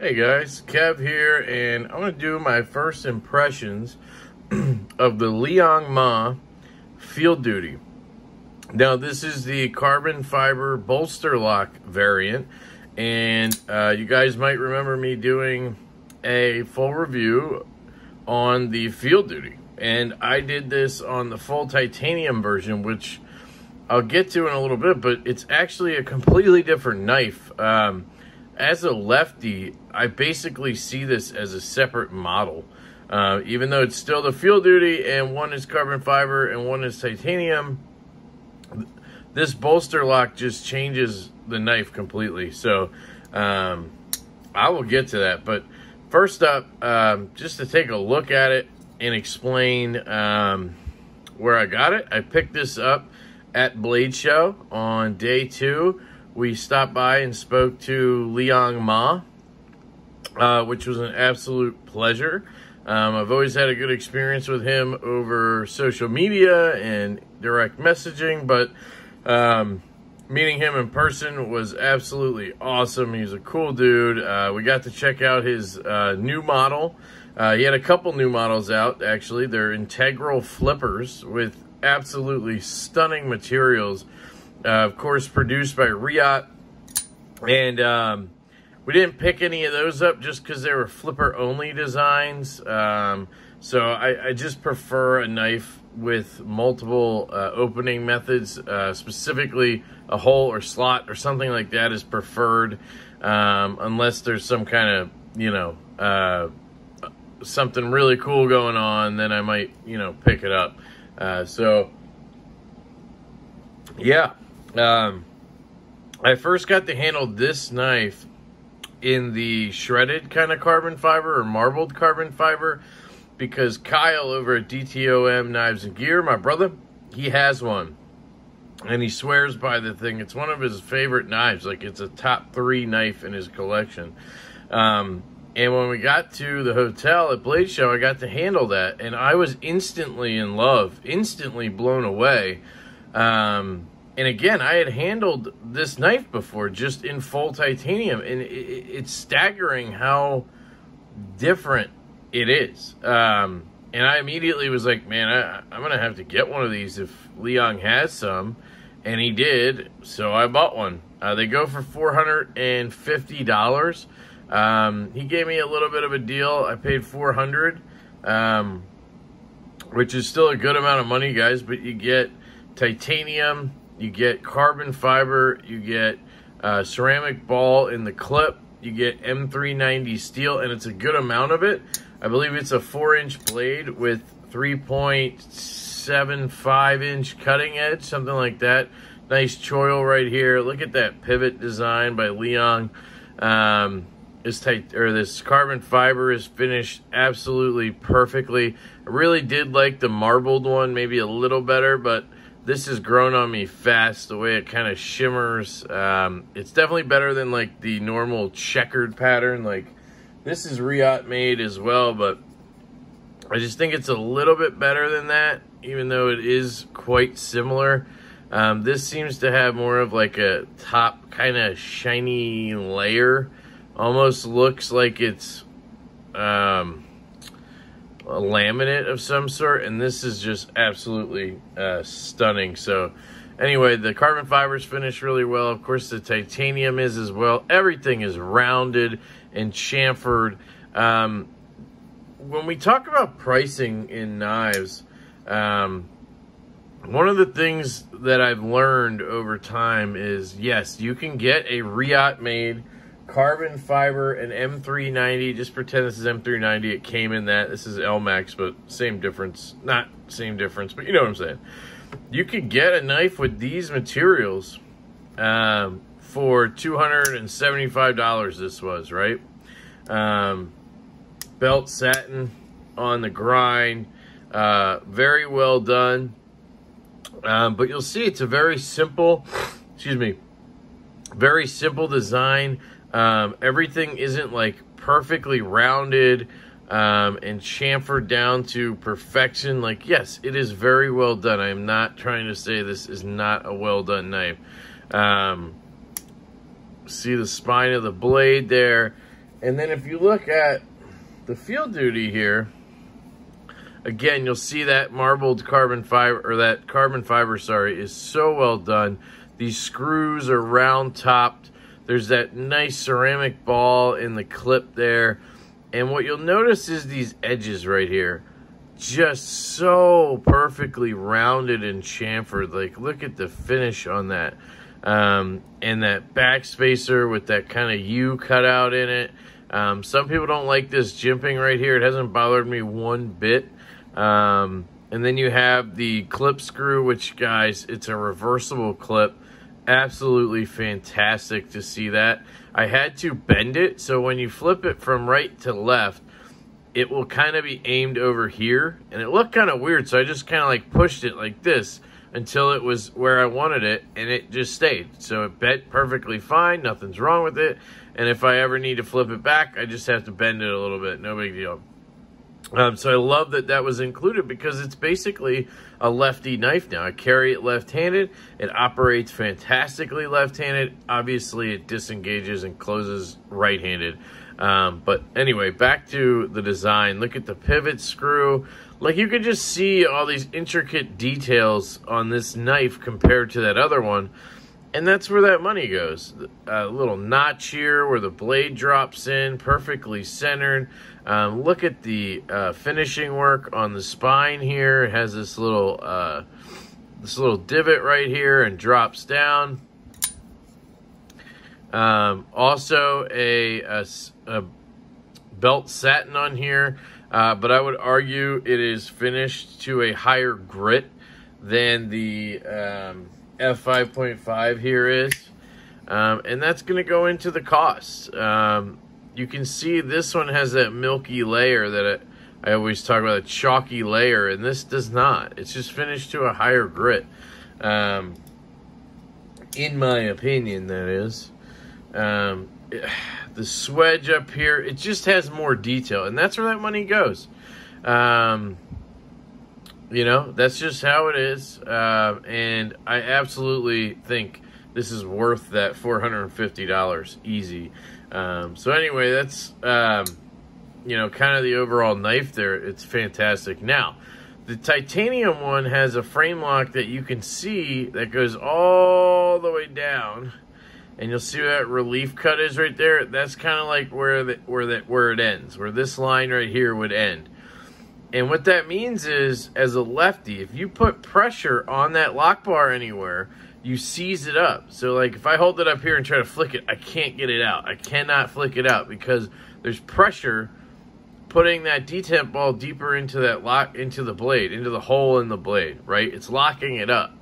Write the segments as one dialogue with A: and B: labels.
A: Hey guys, Kev here, and I'm going to do my first impressions of the Liong Mah Field Duty. Now, this is the carbon fiber bolster lock variant, and uh, you guys might remember me doing a full review on the Field Duty. And I did this on the full titanium version, which I'll get to in a little bit, but it's actually a completely different knife. Um, as a lefty, I basically see this as a separate model. Uh, even though it's still the field duty and one is carbon fiber and one is titanium, this bolster lock just changes the knife completely. So um, I will get to that. But first up, um, just to take a look at it and explain um, where I got it, I picked this up at Blade Show on day two we stopped by and spoke to Liong Mah, uh, which was an absolute pleasure. Um, I've always had a good experience with him over social media and direct messaging, but um, meeting him in person was absolutely awesome. He's a cool dude. Uh, we got to check out his uh, new model. Uh, he had a couple new models out, actually. They're integral flippers with absolutely stunning materials of course, produced by Reate. And um, we didn't pick any of those up just because they were flipper-only designs. Um, so I, I, just prefer a knife with multiple uh, opening methods, uh, specifically a hole or slot or something like that is preferred, um, unless there's some kind of, you know, uh, something really cool going on, then I might, you know, pick it up. Uh, so, yeah, um, I first got to handle this knife in the shredded kind of carbon fiber or marbled carbon fiber because Kyle over at DTOM Knives and Gear, my brother, he has one. And he swears by the thing. It's one of his favorite knives. Like, it's a top three knife in his collection. Um, and when we got to the hotel at Blade Show, I got to handle that. And I was instantly in love, instantly blown away. Um, and again, I had handled this knife before just in full titanium, and it, it's staggering how different it is. Um, and I immediately was like, man, I, am going to have to get one of these if Liong has some. And he did, so I bought one. Uh, they go for $450. Um, he gave me a little bit of a deal. I paid 400 um, which is still a good amount of money, guys, but you get titanium, you get carbon fiber, you get uh, ceramic ball in the clip, you get M390 steel, and it's a good amount of it. I believe it's a 4-inch blade with 3.75 inch cutting edge, something like that. Nice choil right here. Look at that pivot design by Liong. Um, this tight or this carbon fiber is finished absolutely perfectly. I really did like the marbled one, maybe a little better, but this has grown on me fast, the way it kind of shimmers. Um, it's definitely better than like the normal checkered pattern. Like this is Reate made as well, but I just think it's a little bit better than that, even though it is quite similar. Um, this seems to have more of like a top kind of shiny layer. Almost looks like it's um, a laminate of some sort, and this is just absolutely uh, stunning. So anyway, the carbon fibers finish really well. Of course, the titanium is as well. Everything is rounded and chamfered. Um, when we talk about pricing in knives, um, one of the things that I've learned over time is, yes, you can get a Reate made carbon fiber and M390. Just pretend this is M390. It came in that. This is Elmax, but same difference. Not same difference, but you know what I'm saying. You could get a knife with these materials um, for $275 this was, right? Um, belt satin on the grind. Uh, very well done. Um, but you'll see it's a very simple, excuse me, very simple design. Um, everything isn't like perfectly rounded um, and chamfered down to perfection. Like, yes, it is very well done. I am not trying to say this is not a well done knife. Um, see the spine of the blade there. And then if you look at the field duty here, again, you'll see that marbled carbon fiber, or that carbon fiber, sorry, is so well done. These screws are round topped. There's that nice ceramic ball in the clip there. And what you'll notice is these edges right here. Just so perfectly rounded and chamfered. Like, look at the finish on that. Um, and that back spacer with that kind of U cut out in it. Um, some people don't like this jimping right here. It hasn't bothered me one bit. Um, and then you have the clip screw, which, guys, it's a reversible clip. Absolutely fantastic to see that. I had to bend it, so when you flip it from right to left, it will kind of be aimed over here. And it looked kind of weird, so I just kind of like pushed it like this until it was where I wanted it, and it just stayed. So it bent perfectly fine, nothing's wrong with it. And if I ever need to flip it back, I just have to bend it a little bit, no big deal. Um, so I love that that was included because it's basically a lefty knife now. I carry it left-handed. It operates fantastically left-handed. Obviously, it disengages and closes right-handed. Um, but anyway, back to the design. Look at the pivot screw. Like you can just see all these intricate details on this knife compared to that other one. And that's where that money goes. A little notch here where the blade drops in, perfectly centered. Um, look at the uh, finishing work on the spine here. It has this little uh, this little divot right here and drops down. Um, also a, a, a, belt satin on here, uh, but I would argue it is finished to a higher grit than the um, F5.5 here is. Um, and that's going to go into the cost. Um, you can see this one has that milky layer that it, I always talk about, a chalky layer, and this does not. It's just finished to a higher grit. Um, in my opinion, that is. Um, the swedge up here, it just has more detail, and that's where that money goes. Um, you know, that's just how it is. Uh, and I absolutely think this is worth that $450 easy. Um, so anyway, that's, um, you know, kind of the overall knife there. It's fantastic. Now, the titanium one has a frame lock that you can see that goes all the way down. And you'll see that relief cut is right there. That's kind of like where the, where that where it ends, where this line right here would end. And what that means is, as a lefty, if you put pressure on that lock bar anywhere, you seize it up. So, like, if I hold it up here and try to flick it, I can't get it out. I cannot flick it out because there's pressure putting that detent ball deeper into that lock, into the blade, into the hole in the blade, right? It's locking it up.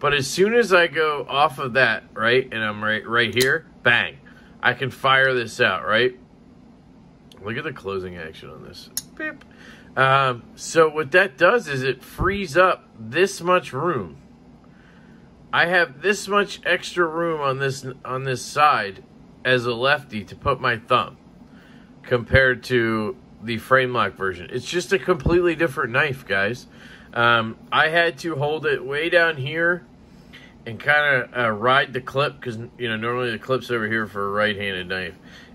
A: But as soon as I go off of that, right, and I'm right, right here, bang, I can fire this out, right? Look at the closing action on this. Beep. Um, so what that does is it frees up this much room. I have this much extra room on this on this side as a lefty to put my thumb compared to the frame lock version. It's just a completely different knife, guys. Um, I had to hold it way down here and kind of uh, ride the clip because you know normally the clip's over here for a right-handed knife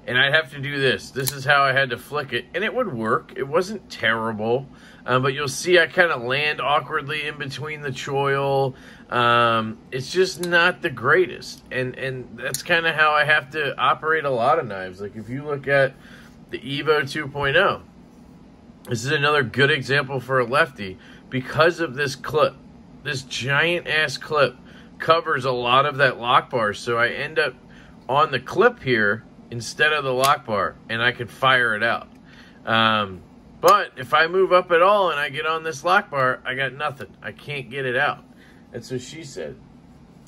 A: and I'd have to do this. This is how I had to flick it, and it would work. It wasn't terrible, um, but you'll see I kind of land awkwardly in between the choil. Um, it's just not the greatest, and and that's kind of how I have to operate a lot of knives. Like if you look at the Evo 2.0, this is another good example for a lefty because of this clip. This giant ass clip covers a lot of that lock bar, so I end up on the clip here instead of the lock bar and I could fire it out. Um, but if I move up at all and I get on this lock bar, I got nothing. I can't get it out. That's what she said.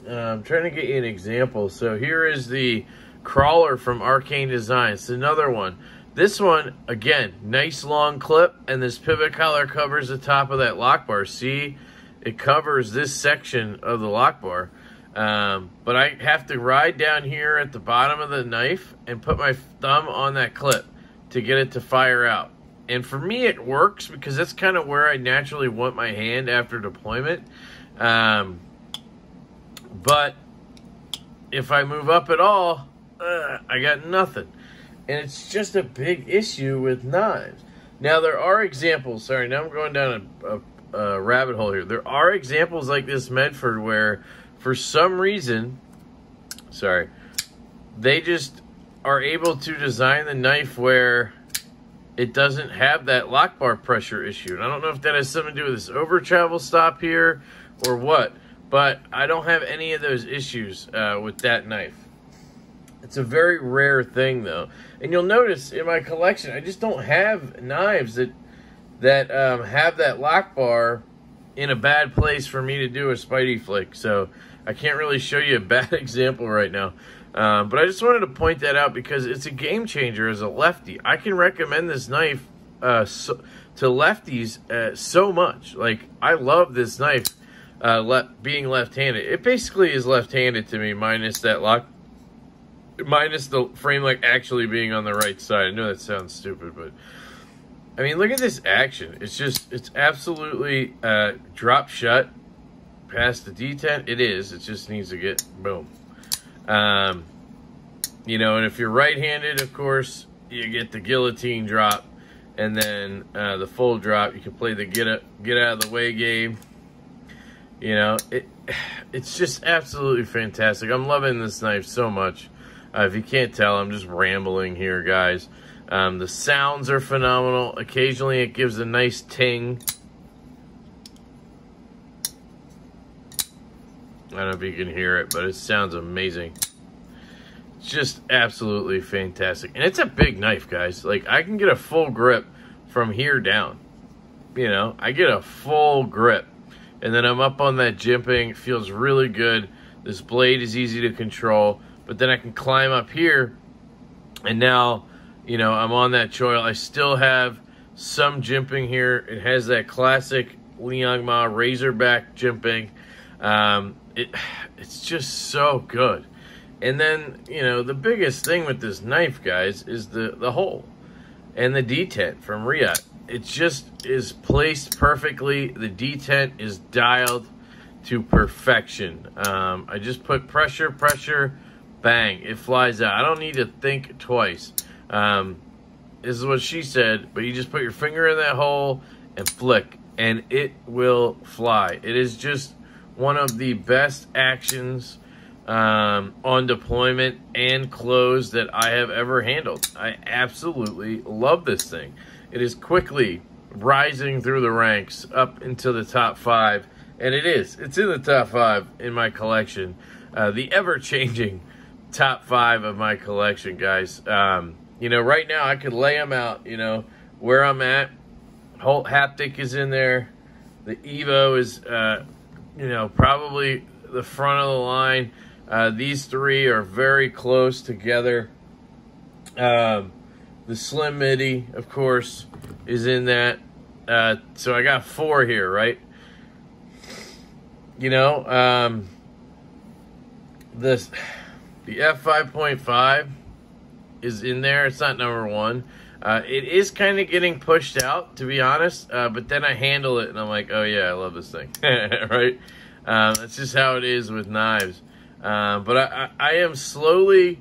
A: Uh, I'm trying to get you an example. So here is the crawler from Arcane Designs. Another one. This one, again, nice long clip, and this pivot collar covers the top of that lock bar. See, it covers this section of the lock bar. Um, but I have to ride down here at the bottom of the knife and put my thumb on that clip to get it to fire out. And for me, it works because that's kind of where I naturally want my hand after deployment. Um, but if I move up at all, uh, I got nothing. And it's just a big issue with knives. Now, there are examples. Sorry, now I'm going down a, a, a rabbit hole here. There are examples like this Medford where, for some reason, sorry, they just are able to design the knife where it doesn't have that lock bar pressure issue. And I don't know if that has something to do with this over travel stop here or what, but I don't have any of those issues uh, with that knife. It's a very rare thing though. And you'll notice in my collection, I just don't have knives that that um, have that lock bar in a bad place for me to do a Spidey flick. So I can't really show you a bad example right now. Um, but I just wanted to point that out because it's a game changer as a lefty. I can recommend this knife uh, so, to lefties uh, so much. Like, I love this knife uh, le being left-handed. It basically is left-handed to me, minus that lock, minus the frame like actually being on the right side. I know that sounds stupid, but I mean, look at this action. It's just, it's absolutely uh, drop shut past the detent. It is. It just needs to get, boom. Um, you know, and if you're right-handed, of course, you get the guillotine drop, and then uh, the full drop. You can play the get a, get out of the way game. You know, it it's just absolutely fantastic. I'm loving this knife so much. Uh, if you can't tell, I'm just rambling here, guys. Um, the sounds are phenomenal. Occasionally, it gives a nice ting. I don't know if you can hear it, but it sounds amazing. Just absolutely fantastic. And it's a big knife, guys. Like, I can get a full grip from here down. You know, I get a full grip. And then I'm up on that jimping. It feels really good. This blade is easy to control. But then I can climb up here. And now, you know, I'm on that choil. I still have some jimping here. It has that classic Liong Mah Razorback jimping. Um, it it's just so good. And then, you know, the biggest thing with this knife, guys, is the, the hole and the detent from Reate. It just is placed perfectly. The detent is dialed to perfection. Um, I just put pressure, pressure, bang, it flies out. I don't need to think twice. Um, this is what she said, but you just put your finger in that hole and flick, and it will fly. It is just one of the best actions um, on deployment and close that I have ever handled. I absolutely love this thing. It is quickly rising through the ranks up into the top five, and it is. It's in the top five in my collection. Uh, the ever-changing top five of my collection, guys. Um, you know, right now I could lay them out, you know, where I'm at. Holt Haptic is in there. The Evo is uh, you know, probably the front of the line. Uh, these three are very close together. Um, the Slim MIDI, of course, is in that. Uh, so I got four here, right? You know, um, this the F5.5 is in there. It's not number one. Uh, it is kind of getting pushed out, to be honest. Uh, but then I handle it, and I'm like, oh yeah, I love this thing, right? Um, that's just how it is with knives. Uh, but I, I, I, am slowly,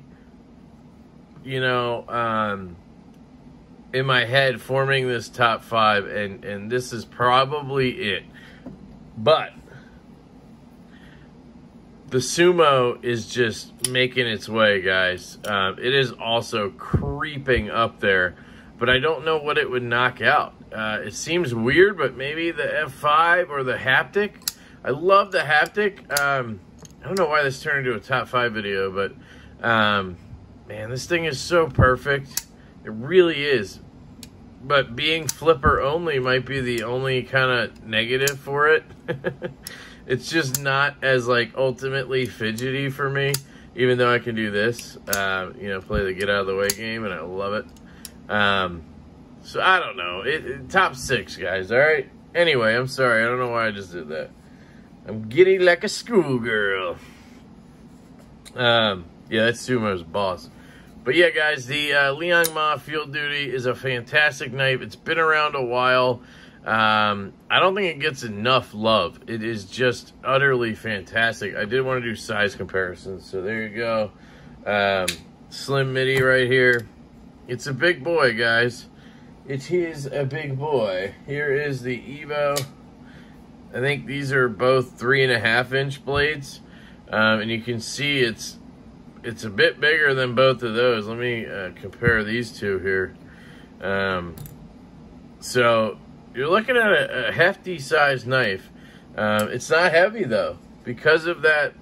A: you know, um, in my head forming this top five, and and this is probably it. But the sumo is just making its way, guys. Um, it is also creeping up there but I don't know what it would knock out. Uh, it seems weird, but maybe the F5 or the haptic. I love the haptic. Um, I don't know why this turned into a top five video, but um, man, this thing is so perfect. It really is. But being flipper only might be the only kind of negative for it. it's just not as like ultimately fidgety for me, even though I can do this. Uh, you know, play the get out of the way game, and I love it. Um, so I don't know. It, it, top six, guys. All right. Anyway, I'm sorry. I don't know why I just did that. I'm giddy like a schoolgirl. Um, yeah, that's Sumo's boss. But yeah, guys, the uh, Liong Mah Field Duty is a fantastic knife. It's been around a while. Um, I don't think it gets enough love. It is just utterly fantastic. I did want to do size comparisons, so there you go. Um, slim MIDI right here. It's a big boy, guys. It is a big boy. Here is the Evo. I think these are both three and a half inch blades. Um, and you can see it's it's a bit bigger than both of those. Let me uh, compare these two here. Um, so you're looking at a, a hefty sized knife. Um, it's not heavy though. Because of that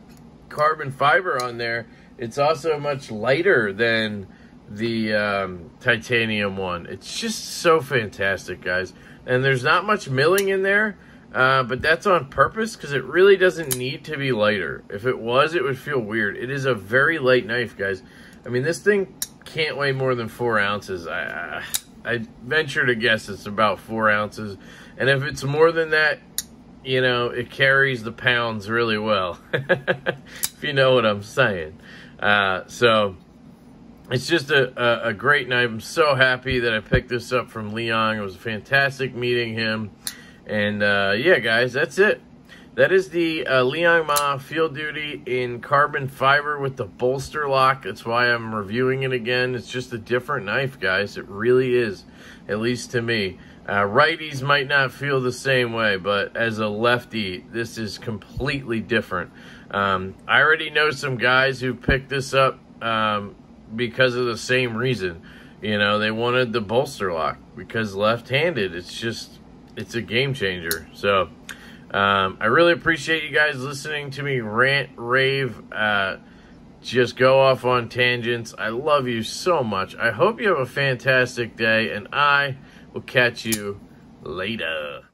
A: carbon fiber on there, it's also much lighter than the um, titanium one. It's just so fantastic, guys. And there's not much milling in there, uh, but that's on purpose because it really doesn't need to be lighter. If it was, it would feel weird. It is a very light knife, guys. I mean, this thing can't weigh more than four ounces. I, I, I venture to guess it's about four ounces. And if it's more than that, you know, it carries the pounds really well. if you know what I'm saying. Uh, so it's just a, a, a, great night. I'm so happy that I picked this up from Liong. It was a fantastic meeting him. And uh, yeah, guys, that's it. That is the uh, Mah Field Duty in carbon fiber with the bolster lock. That's why I'm reviewing it again. It's just a different knife, guys. It really is, at least to me. Uh, righties might not feel the same way, but as a lefty, this is completely different. Um, I already know some guys who picked this up um, because of the same reason. You know, they wanted the bolster lock because left-handed, it's just, it's a game changer. So, um, I really appreciate you guys listening to me rant, rave, uh, just go off on tangents. I love you so much. I hope you have a fantastic day, and I will catch you later.